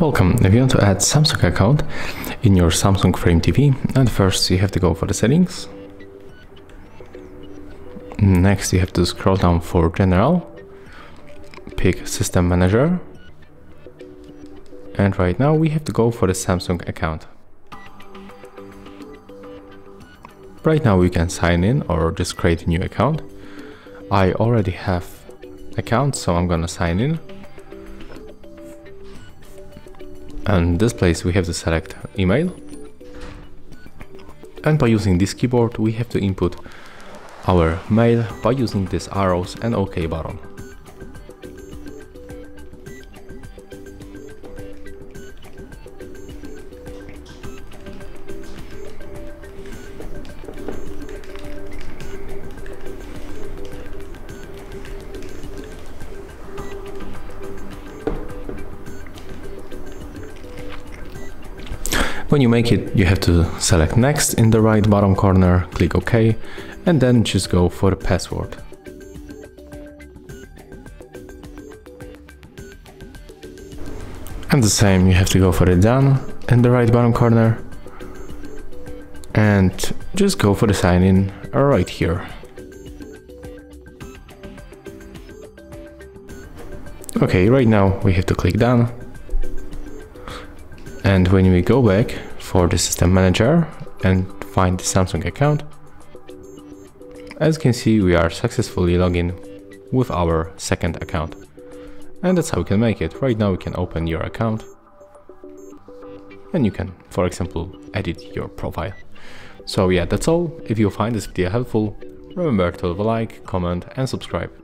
Welcome, if you want to add Samsung account in your Samsung Frame TV, and first you have to go for the settings. Next you have to scroll down for general, pick system manager, and right now we have to go for the Samsung account. Right now we can sign in or just create a new account. I already have account so I'm gonna sign in and this place we have to select email and by using this keyboard we have to input our mail by using these arrows and OK button. When you make it, you have to select next in the right bottom corner, click OK, and then just go for the password. And the same, you have to go for the done in the right bottom corner, and just go for the sign in right here. Okay, right now we have to click done and when we go back for the system manager and find the Samsung account, as you can see we are successfully logging with our second account. And that's how we can make it. Right now we can open your account and you can, for example, edit your profile. So yeah, that's all. If you find this video helpful, remember to leave a like, comment and subscribe.